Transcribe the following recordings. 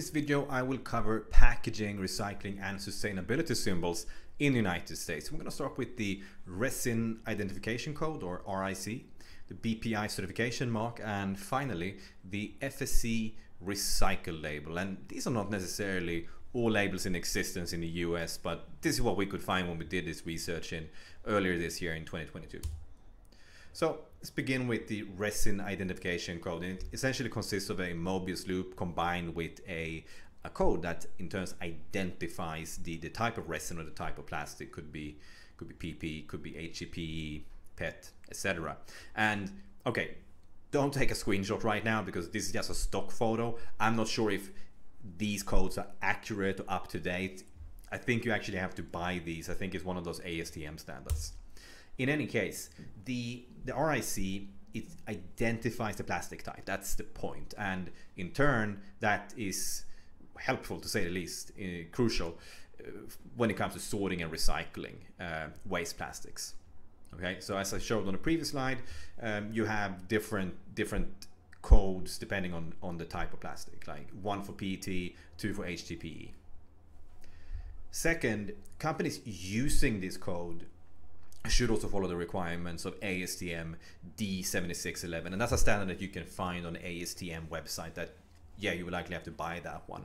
this video I will cover packaging, recycling and sustainability symbols in the United States. We're going to start with the Resin Identification Code or RIC, the BPI certification mark and finally the FSC recycle label. And these are not necessarily all labels in existence in the US, but this is what we could find when we did this research in earlier this year in 2022. So let's begin with the resin identification code. And It essentially consists of a Mobius loop combined with a, a code that in turn identifies the, the type of resin or the type of plastic. Could be could be PP, could be HEP, PET, etc. And okay, don't take a screenshot right now because this is just a stock photo. I'm not sure if these codes are accurate or up to date. I think you actually have to buy these. I think it's one of those ASTM standards. In any case, the, the RIC it identifies the plastic type. That's the point. And in turn, that is helpful to say the least, uh, crucial uh, when it comes to sorting and recycling uh, waste plastics. Okay, so as I showed on the previous slide, um, you have different different codes depending on on the type of plastic, like one for PET, two for HDPE. Second, companies using this code should also follow the requirements of ASTM D7611 and that's a standard that you can find on ASTM website that yeah you will likely have to buy that one.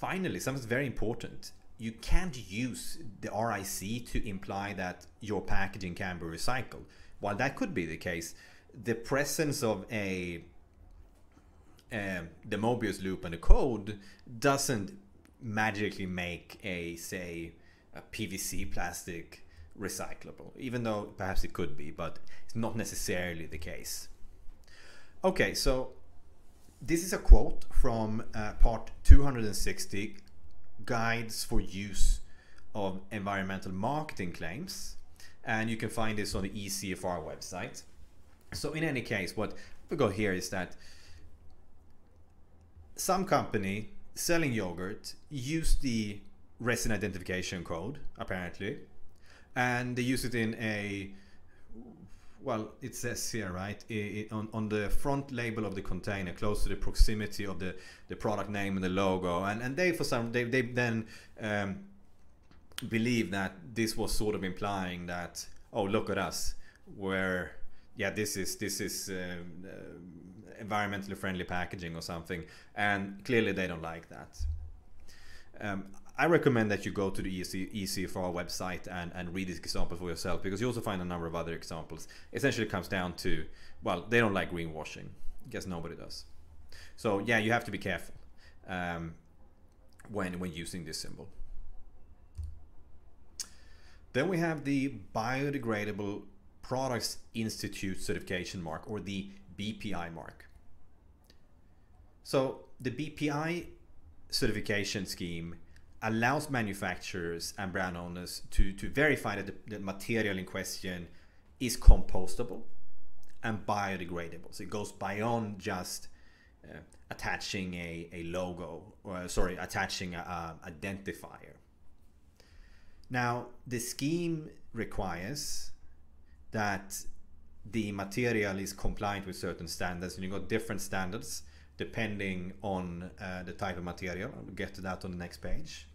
Finally, something very important. You can't use the RIC to imply that your packaging can be recycled. While that could be the case, the presence of a um, the Mobius loop and the code doesn't magically make a say a PVC plastic recyclable, even though perhaps it could be, but it's not necessarily the case. Okay, so this is a quote from uh, part 260 Guides for Use of Environmental Marketing Claims. And you can find this on the ECFR website. So in any case, what we got here is that some company selling yogurt used the resin identification code, apparently, and they use it in a well it says here right it, it, on, on the front label of the container close to the proximity of the the product name and the logo. And and they for some they, they then um, believe that this was sort of implying that oh look at us where yeah this is this is um, uh, environmentally friendly packaging or something. And clearly they don't like that. Um, I recommend that you go to the EC, ECFR website and, and read this example for yourself because you also find a number of other examples. Essentially, it comes down to, well, they don't like greenwashing. I guess nobody does. So yeah, you have to be careful um, when, when using this symbol. Then we have the Biodegradable Products Institute certification mark or the BPI mark. So the BPI certification scheme allows manufacturers and brand owners to, to verify that the, the material in question is compostable and biodegradable. So it goes beyond just uh, attaching a, a logo, or sorry, attaching a, a identifier. Now, the scheme requires that the material is compliant with certain standards, and you've got different standards depending on uh, the type of material. I'll get to that on the next page.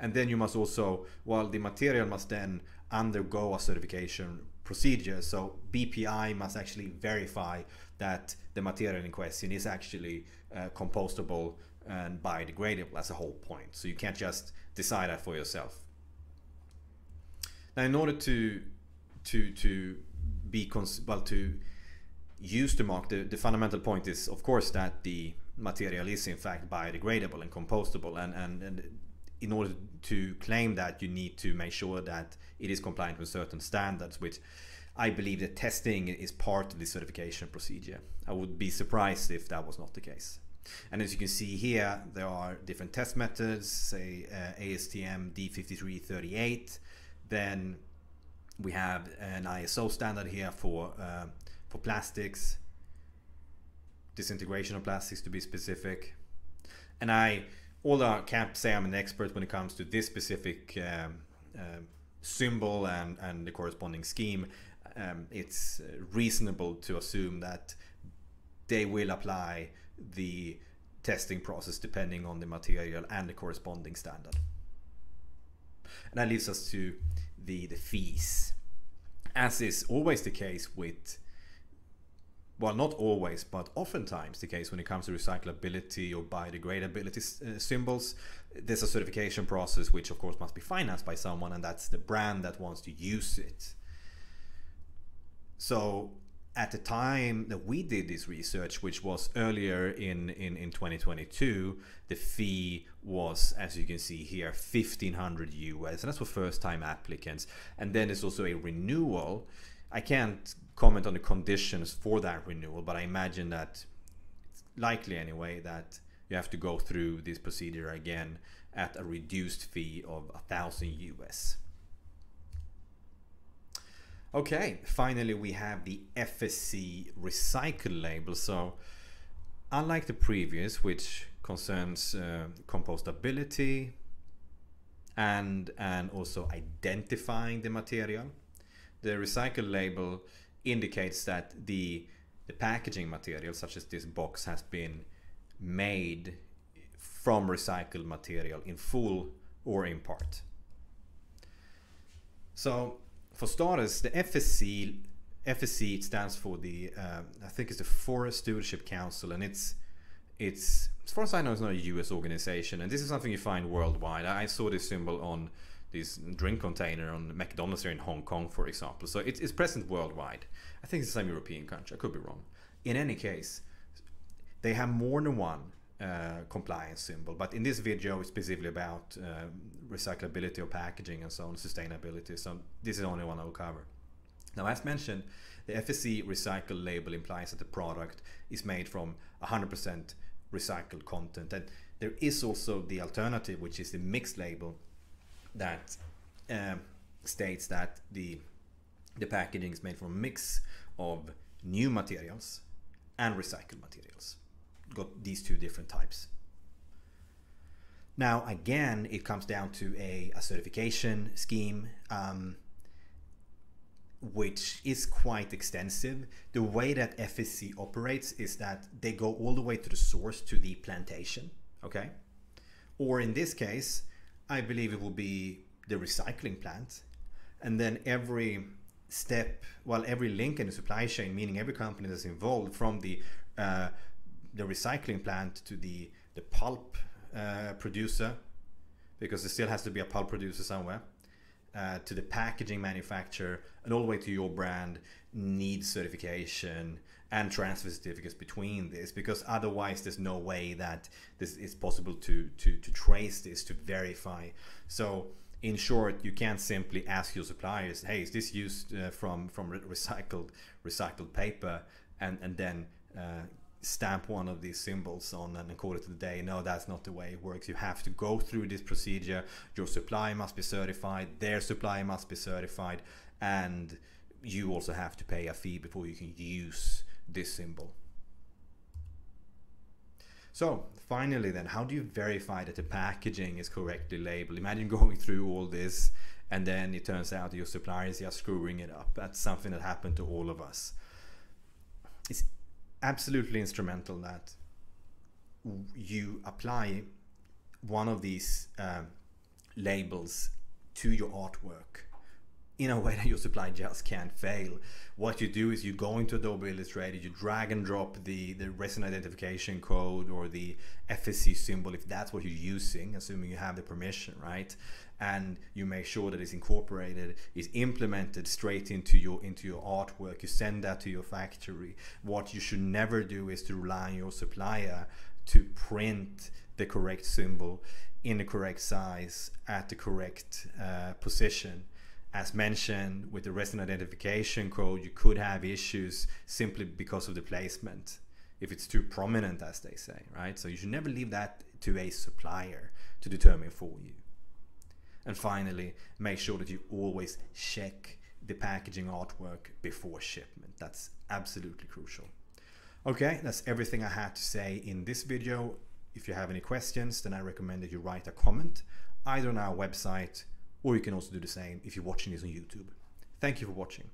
And then you must also, well, the material must then undergo a certification procedure. So BPI must actually verify that the material in question is actually uh, compostable and biodegradable. That's the whole point. So you can't just decide that for yourself. Now, in order to to to be well to use the mark, the, the fundamental point is, of course, that the material is in fact biodegradable and compostable, and and, and in order to claim that, you need to make sure that it is compliant with certain standards, which I believe that testing is part of the certification procedure. I would be surprised if that was not the case. And as you can see here, there are different test methods, say uh, ASTM D5338. Then we have an ISO standard here for uh, for plastics, disintegration of plastics to be specific. And I although I can't say I'm an expert when it comes to this specific um, uh, symbol and, and the corresponding scheme, um, it's reasonable to assume that they will apply the testing process depending on the material and the corresponding standard. And that leads us to the, the fees. As is always the case with well, not always, but oftentimes the case when it comes to recyclability or biodegradability uh, symbols, there's a certification process which, of course, must be financed by someone, and that's the brand that wants to use it. So, at the time that we did this research, which was earlier in, in, in 2022, the fee was, as you can see here, 1500 US, and that's for first time applicants. And then there's also a renewal. I can't comment on the conditions for that renewal, but I imagine that it's likely anyway that you have to go through this procedure again at a reduced fee of a thousand US. Okay, finally we have the FSC recycle label. So unlike the previous, which concerns uh, compostability and, and also identifying the material, the recycle label indicates that the, the packaging material, such as this box, has been made from recycled material in full or in part. So for starters, the FSC FSC stands for the uh, I think it's the Forest Stewardship Council, and it's it's as far as I know, it's not a U.S. organization, and this is something you find worldwide. I saw this symbol on this drink container on McDonald's here in Hong Kong, for example. So it's, present worldwide. I think it's same European country. I could be wrong. In any case, they have more than one uh, compliance symbol, but in this video, it's specifically about uh, recyclability of packaging and so on, sustainability. So this is the only one I will cover. Now, as mentioned, the FSC recycle label implies that the product is made from 100% recycled content. And there is also the alternative, which is the mixed label, that um, states that the the packaging is made from a mix of new materials and recycled materials. Got these two different types. Now, again, it comes down to a, a certification scheme, um, which is quite extensive. The way that FSC operates is that they go all the way to the source, to the plantation, okay? Or in this case, I believe it will be the recycling plant. And then every step, well, every link in the supply chain, meaning every company that's involved from the uh, the recycling plant to the the pulp uh, producer, because there still has to be a pulp producer somewhere, uh, to the packaging manufacturer, and all the way to your brand needs certification and transfer certificates between this because otherwise there's no way that this is possible to to to trace this to verify. So in short you can't simply ask your suppliers hey is this used uh, from from recycled recycled paper? And and then uh, stamp one of these symbols on and call it a day. No that's not the way it works. You have to go through this procedure. Your supply must be certified. Their supply must be certified. And you also have to pay a fee before you can use this symbol. So finally then, how do you verify that the packaging is correctly labeled? Imagine going through all this and then it turns out your suppliers are screwing it up. That's something that happened to all of us. It's absolutely instrumental that you apply one of these uh, labels to your artwork in a way that your supply just can't fail. What you do is you go into Adobe Illustrator, you drag and drop the, the resin identification code or the FSC symbol if that's what you're using, assuming you have the permission, right? And you make sure that it's incorporated, is implemented straight into your into your artwork. You send that to your factory. What you should never do is to rely on your supplier to print the correct symbol in the correct size at the correct uh, position as mentioned with the resin identification code, you could have issues simply because of the placement if it's too prominent, as they say, right? So you should never leave that to a supplier to determine for you. And finally, make sure that you always check the packaging artwork before shipment. That's absolutely crucial. Okay, that's everything I had to say in this video. If you have any questions, then I recommend that you write a comment either on our website or you can also do the same if you're watching this on YouTube. Thank you for watching.